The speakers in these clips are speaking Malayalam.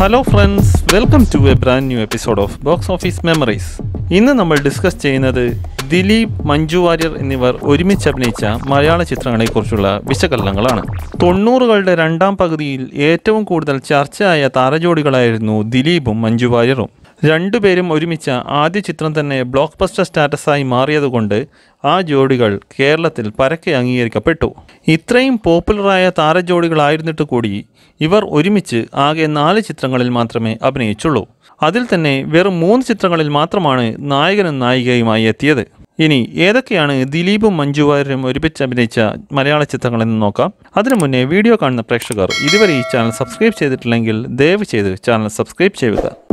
Hello friends welcome to a brand new episode of box office memories ഇന്ന് നമ്മൾ ഡിസ്കസ് ചെയ്യുന്നത് ദിലീപ് മഞ്ജു വാര്യർ എന്നിവർ ഒരുമിച്ച് അഭിനയിച്ച മലയാള ചിത്രങ്ങളെക്കുറിച്ചുള്ള വിശകലനങ്ങളാണ്. തൊണ്ണൂറുകളുടെ രണ്ടാം പകുതിയിൽ ഏറ്റവും കൂടുതൽ ചർച്ചയായ താരജോഡികളായിരുന്നു ദിലീപും മഞ്ജു വാര്യറും. രണ്ടുപേരും ഒരുമിച്ച ആദ്യ ചിത്രം തന്നെ ബ്ലോക്ക് ബസ്റ്റർ സ്റ്റാറ്റസായി മാറിയതുകൊണ്ട് ആ ജോഡികൾ കേരളത്തിൽ പരക്കെ അംഗീകരിക്കപ്പെട്ടു. ഇത്രയും പോപ്പുലറായ താരജോഡികളായിരുന്നിട്ട് കൂടി ഇവർ ഒരുമിച്ച് ആകെ നാല് ചിത്രങ്ങളിൽ മാത്രമേ അഭിനയിച്ചുള്ളൂ. അതിൽ തന്നെ വെറും മൂന്ന് ചിത്രങ്ങളിൽ മാത്രമാണ് നായകനും നായികയുമായി എത്തിയത്. ഇനി ഏതൊക്കെയാണ് ദിലീപും മഞ്ജു വാര്യരും ഒരുമിച്ച് അഭിനയിച്ച മലയാള ചിത്രങ്ങളെന്ന് നോക്കാം. അതിനു മുന്നേ വീഡിയോ കാണുന്ന പ്രേക്ഷകർ ഇതുവരെ ഈ ചാനൽ സബ്സ്ക്രൈബ് ചെയ്തിട്ടില്ലെങ്കിൽ ദയവ് ചെയ്ത് ചാനൽ സബ്സ്ക്രൈബ് ചെയ്യുക.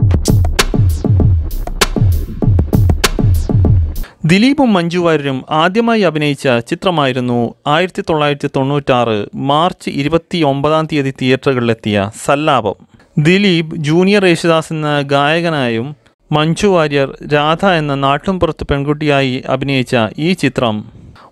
ദിലീപും മഞ്ജു വാര്യരും ആദ്യമായി അഭിനയിച്ച ചിത്രമായിരുന്നു ആയിരത്തി തൊള്ളായിരത്തി തൊണ്ണൂറ്റാറ് മാർച്ച് ഇരുപത്തി ഒമ്പതാം തീയതി തിയേറ്ററുകളിലെത്തിയ സല്ലാപം. ദിലീപ് ജൂനിയർ യേശുദാസ് എന്ന ഗായകനായും മഞ്ജു വാര്യർ രാധ എന്ന നാട്ടിൻപുറത്ത് പെൺകുട്ടിയായി അഭിനയിച്ച ഈ ചിത്രം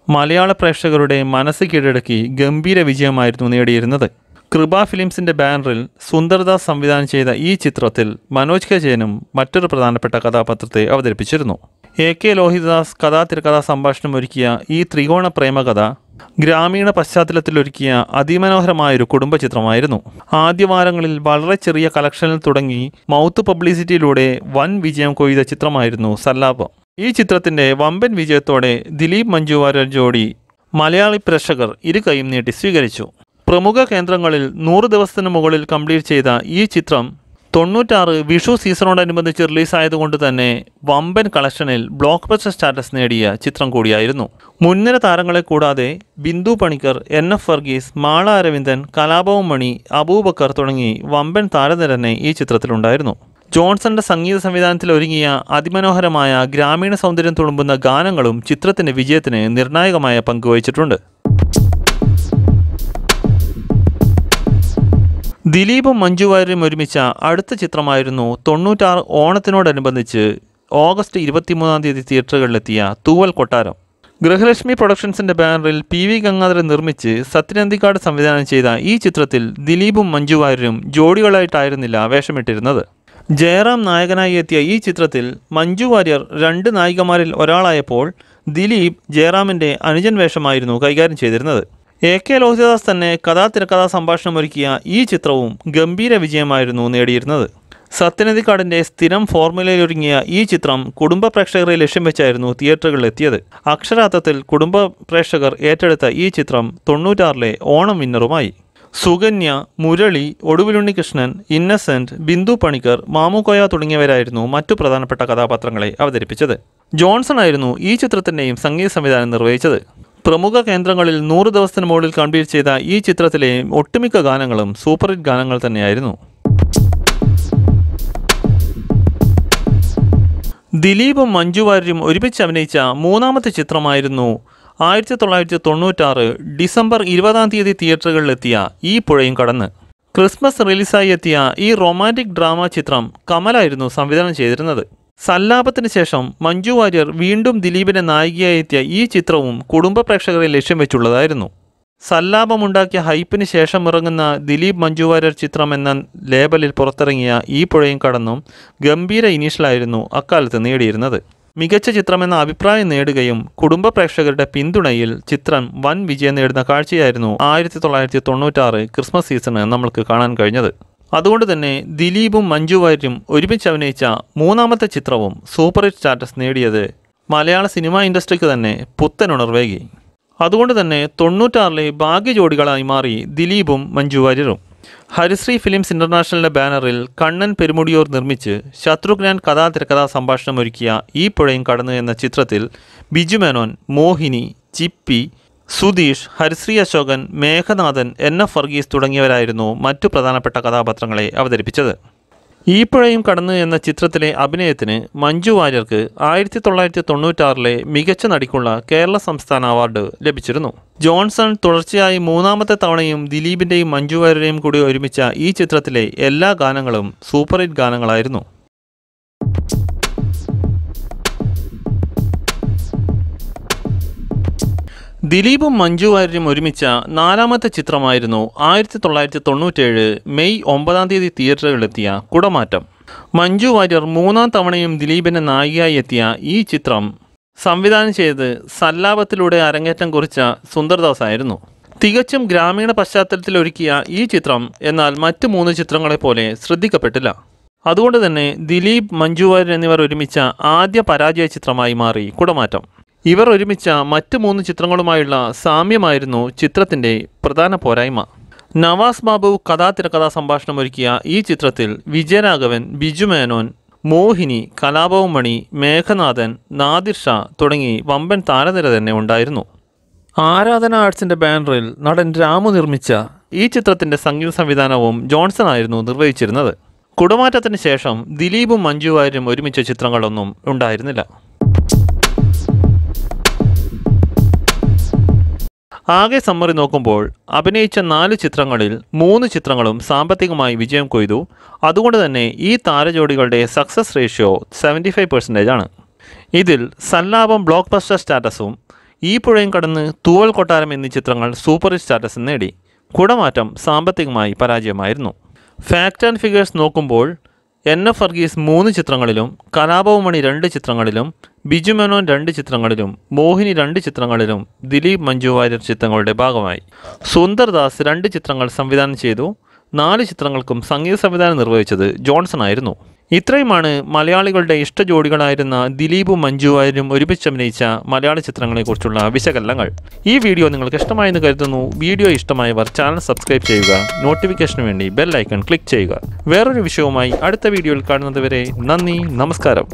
മലയാള പ്രേക്ഷകരുടെ മനസ്സ് കീഴടക്കി ഗംഭീര വിജയമായിരുന്നു നേടിയിരുന്നത്. കൃപ ഫിലിംസിന്റെ ബാനറിൽ സുന്ദർദാസ് സംവിധാനം ചെയ്ത ഈ ചിത്രത്തിൽ മനോജ് കെ ജയനും മറ്റൊരു പ്രധാനപ്പെട്ട കഥാപാത്രത്തെ അവതരിപ്പിച്ചിരുന്നു. എ കെ ലോഹിതദാസ് കഥാ തിരക്കഥാ സംഭാഷണം ഒരുക്കിയ ഈ ത്രികോണ പ്രേമകഥ ഗ്രാമീണ പശ്ചാത്തലത്തിലൊരുക്കിയ അതിമനോഹരമായൊരു കുടുംബ ചിത്രമായിരുന്നു. ആദ്യവാരങ്ങളിൽ വളരെ ചെറിയ കളക്ഷനിൽ തുടങ്ങി മൗത്ത് പബ്ലിസിറ്റിയിലൂടെ വൻ വിജയം കൊയ്ത ചിത്രമായിരുന്നു സല്ലാപം. ഈ ചിത്രത്തിന്റെ വമ്പൻ വിജയത്തോടെ ദിലീപ് മഞ്ജു വാര്യർ ജോഡി മലയാളി പ്രേക്ഷകർ ഇരു കൈയും നീട്ടി സ്വീകരിച്ചു. പ്രമുഖ കേന്ദ്രങ്ങളിൽ നൂറ് ദിവസത്തിന് മുകളിൽ കംപ്ലീറ്റ് ചെയ്ത ഈ ചിത്രം തൊണ്ണൂറ്റാറ് വിഷു സീസണോടനുബന്ധിച്ച് റിലീസായതുകൊണ്ട് തന്നെ വമ്പൻ കളക്ഷനിൽ ബ്ലോക്ക് ബസ്റ്റർ സ്റ്റാറ്റസ് നേടിയ ചിത്രം കൂടിയായിരുന്നു. മുൻനിര താരങ്ങളെ കൂടാതെ ബിന്ദു പണിക്കർ എൻ. എഫ്. വർഗീസ് മാള അരവിന്ദൻ കലാഭവൻ മണി അബൂബക്കർ തുടങ്ങി വമ്പൻ താരനിര തന്നെ ഈ ചിത്രത്തിലുണ്ടായിരുന്നു. ജോൺസന്റെ സംഗീത സംവിധാനത്തിൽ ഒരുങ്ങിയ അതിമനോഹരമായ ഗ്രാമീണ സൗന്ദര്യം തുളുമ്പുന്ന ഗാനങ്ങളും ചിത്രത്തിന്റെ വിജയത്തിന് നിർണായകമായ പങ്കുവഹിച്ചിട്ടുണ്ട് ദിലീപും മഞ്ജു വാര്യരും ഒരുമിച്ച അടുത്ത ചിത്രമായിരുന്നു തൊണ്ണൂറ്റാറ് ഓണത്തിനോടനുബന്ധിച്ച് ഓഗസ്റ്റ് ഇരുപത്തിമൂന്നാം തീയതി തിയേറ്ററുകളിലെത്തിയ തൂവൽ കൊട്ടാരം. ഗൃഹലക്ഷ്മി പ്രൊഡക്ഷൻസിന്റെ ബാനറിൽ പി വി ഗംഗാധരൻ നിർമ്മിച്ച് സത്യനന്ദിക്കാട് സംവിധാനം ചെയ്ത ഈ ചിത്രത്തിൽ ദിലീപും മഞ്ജു വാര്യരും ജോഡികളായിട്ടായിരുന്നില്ല വേഷമിട്ടിരുന്നത്. ജയറാം നായകനായി എത്തിയ ഈ ചിത്രത്തിൽ മഞ്ജു വാര്യർ രണ്ട് നായികമാരിൽ ഒരാളായപ്പോൾ ദിലീപ് ജയറാമിന്റെ അനുജൻ വേഷമായിരുന്നു കൈകാര്യം ചെയ്തിരുന്നത്. എ കെ ലോഹിതദാസ് തന്നെ കഥാ തിരക്കഥാ സംഭാഷണം ഒരുക്കിയ ഈ ചിത്രവും ഗംഭീര വിജയമായിരുന്നു നേടിയിരുന്നത്. സത്യനദിക്കാടിന്റെ സ്ഥിരം ഫോർമുലയിലൊരുങ്ങിയ ഈ ചിത്രം കുടുംബ പ്രേക്ഷകരെ ലക്ഷ്യം വെച്ചായിരുന്നു തിയേറ്ററുകളിൽ എത്തിയത് അക്ഷരാർത്ഥത്തിൽ കുടുംബ പ്രേക്ഷകർ ഏറ്റെടുത്ത ഈ ചിത്രം തൊണ്ണൂറ്റാറിലെ ഓണം വിന്നറുമായി. സുകന്യ മുരളി ഒടുവിലുണ്ണികൃഷ്ണൻ ഇന്നസെന്റ് ബിന്ദു പണിക്കർ മാമുക്കോയ തുടങ്ങിയവരായിരുന്നു മറ്റു പ്രധാനപ്പെട്ട കഥാപാത്രങ്ങളെ അവതരിപ്പിച്ചത്. ജോൺസൺ ആയിരുന്നു ഈ ചിത്രത്തിന്റെയും സംഗീത സംവിധാനം നിർവഹിച്ചത്. പ്രമുഖ കേന്ദ്രങ്ങളിൽ നൂറ് ദിവസത്തിന് മുകളിൽ കൺവീർ ചെയ്ത ഈ ചിത്രത്തിലെ ഒട്ടുമിക്ക ഗാനങ്ങളും സൂപ്പർ ഹിറ്റ് ഗാനങ്ങൾ തന്നെയായിരുന്നു. ദിലീപും മഞ്ജു വാര്യരും ഒരുമിച്ച് അഭിനയിച്ച മൂന്നാമത്തെ ചിത്രമായിരുന്നു ആയിരത്തി തൊള്ളായിരത്തി തൊണ്ണൂറ്റാറ് ഡിസംബർ ഇരുപതാം തീയതി തിയേറ്ററുകളിലെത്തിയ ഈ പുഴയും കടന്ന്. ക്രിസ്മസ് റിലീസായി എത്തിയ ഈ റൊമാന്റിക് ഡ്രാമ ചിത്രം കമലായിരുന്നു സംവിധാനം ചെയ്തിരുന്നത്. സല്ലാപത്തിന് ശേഷം മഞ്ജു വാര്യർ വീണ്ടും ദിലീപിനെ നായികയായി എത്തിയ ഈ ചിത്രവും കുടുംബ പ്രേക്ഷകരെ ലക്ഷ്യം വെച്ചുള്ളതായിരുന്നു. സല്ലാപമുണ്ടാക്കിയ ഹൈപ്പിന് ശേഷം ഇറങ്ങുന്ന ദിലീപ് മഞ്ജു വാര്യർ ചിത്രം എന്ന ലേബലിൽ പുറത്തിറങ്ങിയ ഈ പുഴയും കടന്നും ഗംഭീര ഇനീഷ്യലായിരുന്നു അക്കാലത്ത് നേടിയിരുന്നത്. മികച്ച ചിത്രമെന്ന അഭിപ്രായം നേടുകയും കുടുംബ പ്രേക്ഷകരുടെ പിന്തുണയിൽ ചിത്രം വൻ വിജയം നേടുന്ന കാഴ്ചയായിരുന്നു ആയിരത്തി തൊള്ളായിരത്തി തൊണ്ണൂറ്റാറ് ക്രിസ്മസ് സീസണ് നമ്മൾക്ക് കാണാൻ കഴിഞ്ഞത്. അതുകൊണ്ട് തന്നെ ദിലീപും മഞ്ജു വാര്യരും ഒരുമിച്ച് അഭിനയിച്ച മൂന്നാമത്തെ ചിത്രവും സൂപ്പർ ഹിറ്റ് സ്റ്റാറ്റസ് നേടിയത് മലയാള സിനിമാ ഇൻഡസ്ട്രിക്ക് തന്നെ പുത്തൻ ഉണർവേകി. അതുകൊണ്ട് തന്നെ തൊണ്ണൂറ്റാറിലെ ഭാഗ്യ ജോഡികളായി മാറി ദിലീപും മഞ്ജു വാര്യരും. ഹരിശ്രീ ഫിലിംസ് ഇന്റർനാഷണലിന്റെ ബാനറിൽ കണ്ണൻ പെരുമുടിയൂർ നിർമ്മിച്ച് ശത്രുഘ്നൻ കഥാ തിരക്കഥാ സംഭാഷണം ഒരുക്കിയ ഈ പുഴയും കടന്നു എന്ന ചിത്രത്തിൽ ബിജു മേനോൻ മോഹിനി ചിപ്പി സുധീഷ് ഹരിശ്രീ അശോകൻ മേഘനാഥൻ എൻ. എഫ്. വർഗീസ് തുടങ്ങിയവരായിരുന്നു മറ്റു പ്രധാനപ്പെട്ട കഥാപാത്രങ്ങളെ അവതരിപ്പിച്ചത്. ഈ പുഴയും കടന്ന് എന്ന ചിത്രത്തിലെ അഭിനയത്തിന് മഞ്ജു വാര്യർക്ക് ആയിരത്തി തൊള്ളായിരത്തി തൊണ്ണൂറ്റാറിലെ മികച്ച നടിക്കുള്ള കേരള സംസ്ഥാന അവാർഡ് ലഭിച്ചിരുന്നു. ജോൺസൺ തുടർച്ചയായി മൂന്നാമത്തെ തവണയും ദിലീപിന്റെയും മഞ്ജു വാര്യരെയും കൂടി ഒരുമിച്ച ഈ ചിത്രത്തിലെ എല്ലാ ഗാനങ്ങളും സൂപ്പർ ഹിറ്റ് ഗാനങ്ങളായിരുന്നു. ദിലീപും മഞ്ജു വാര്യരും ഒരുമിച്ച നാലാമത്തെ ചിത്രമായിരുന്നു ആയിരത്തി തൊള്ളായിരത്തി തൊണ്ണൂറ്റേഴ് മെയ് ഒമ്പതാം തീയതി തിയേറ്ററുകളിലെത്തിയ കുടമാറ്റം. മഞ്ജു വാര്യർ മൂന്നാം തവണയും ദിലീപിനെ നായികയായി എത്തിയ ഈ ചിത്രം സംവിധാനം ചെയ്ത് സല്ലാപത്തിലൂടെ അരങ്ങേറ്റം കുറിച്ച സുന്ദർദാസ് ആയിരുന്നു തികച്ചും ഗ്രാമീണ പശ്ചാത്തലത്തിൽ ഒരുക്കിയ ഈ ചിത്രം എന്നാൽ മറ്റു മൂന്ന് ചിത്രങ്ങളെപ്പോലെ ശ്രദ്ധിക്കപ്പെട്ടില്ല. അതുകൊണ്ട് തന്നെ ദിലീപ് മഞ്ജു വാര്യർ എന്നിവർ ഒരുമിച്ച ആദ്യ പരാജയ ചിത്രമായി മാറി കുടമാറ്റം. ഇവർ ഒരുമിച്ച മറ്റ് മൂന്ന് ചിത്രങ്ങളുമായുള്ള സാമ്യമായിരുന്നു ചിത്രത്തിന്റെ പ്രധാന പോരായ്മ. നവാസ് ബാബു കഥാതിരക്കഥാ സംഭാഷണം ഒരുക്കിയ ഈ ചിത്രത്തിൽ വിജയരാഘവൻ ബിജു മേനോൻ മോഹിനി കലാഭവൻ മണി മേഘനാഥൻ നാദിർ ഷാ തുടങ്ങി വമ്പൻ താരനിര തന്നെ ഉണ്ടായിരുന്നു. ആരാധന ആർട്സിന്റെ ബാനറിൽ നടൻ രാമു നിർമ്മിച്ച ഈ ചിത്രത്തിന്റെ സംഗീത സംവിധാനവും ജോൺസൺ ആയിരുന്നു നിർവഹിച്ചിരുന്നത്. കുടമാറ്റത്തിന് ശേഷം ദിലീപും മഞ്ജു വാര്യരും ഒരുമിച്ച ചിത്രങ്ങളൊന്നും ഉണ്ടായിരുന്നില്ല. ആകെ സമ്മറി നോക്കുമ്പോൾ അഭിനയിച്ച നാല് ചിത്രങ്ങളിൽ മൂന്ന് ചിത്രങ്ങളും സാമ്പത്തികമായി വിജയം കൊയ്തു. അതുകൊണ്ട് തന്നെ ഈ താരജോഡികളുടെ success ratio seventy five percentage ആണ്. ഇതിൽ സല്ലാപം ബ്ലോക്ക് ബസ്റ്റർ സ്റ്റാറ്റസും ഈ പുഴയും കടന്ന് തൂവൽ കൊട്ടാരം എന്നീ ചിത്രങ്ങൾ സൂപ്പർ സ്റ്റാറ്റസും നേടി. കുടമാറ്റം സാമ്പത്തികമായി പരാജയമായിരുന്നു. ഫാക്ട് ആൻഡ് ഫിഗേഴ്സ് നോക്കുമ്പോൾ എൻ എഫ് വർഗീസ് മൂന്ന് ചിത്രങ്ങളിലും കലാഭവമണി രണ്ട് ചിത്രങ്ങളിലും ബിജു മേനോൻ രണ്ട് ചിത്രങ്ങളിലും മോഹിനി രണ്ട് ചിത്രങ്ങളിലും ദിലീപ് മഞ്ജു വാര്യർ ചിത്രങ്ങളുടെ ഭാഗമായി. സുന്ദർദാസ് രണ്ട് ചിത്രങ്ങൾ സംവിധാനം ചെയ്തു. നാല് ചിത്രങ്ങൾക്കും സംഗീത സംവിധാനം നിർവഹിച്ചത് ജോൺസൺ ആയിരുന്നു. ഇത്രയുമാണ് മലയാളികളുടെ ഇഷ്ട ജോഡികളായിരുന്ന ദിലീപും മഞ്ജു വാര്യരും ഒരുമിച്ച് അഭിനയിച്ച മലയാള ചിത്രങ്ങളെക്കുറിച്ചുള്ള വിശകലനങ്ങൾ. ഈ വീഡിയോ നിങ്ങൾക്ക് ഇഷ്ടമായെന്ന് കരുതുന്നു. വീഡിയോ ഇഷ്ടമായവർ ചാനൽ സബ്സ്ക്രൈബ് ചെയ്യുക. നോട്ടിഫിക്കേഷന് വേണ്ടി ബെൽ ഐക്കൺ ക്ലിക്ക് ചെയ്യുക. വേറൊരു വിഷയവുമായി അടുത്ത വീഡിയോയിൽ കാണുന്നതുവരെ നന്ദി നമസ്കാരം.